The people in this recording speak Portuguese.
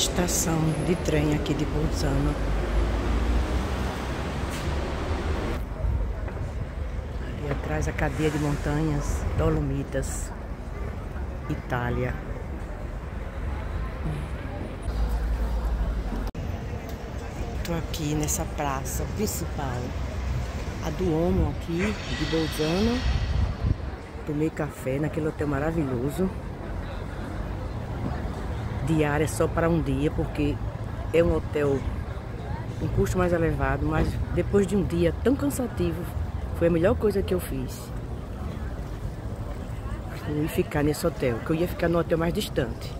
estação de trem aqui de Bolzano. Ali atrás a cadeia de montanhas Dolomitas, Itália. Estou aqui nessa praça principal, a Duomo aqui de Bolzano. Tomei café naquele hotel maravilhoso diária só para um dia, porque é um hotel um custo mais elevado, mas depois de um dia tão cansativo, foi a melhor coisa que eu fiz. Fui ficar nesse hotel, que eu ia ficar no hotel mais distante.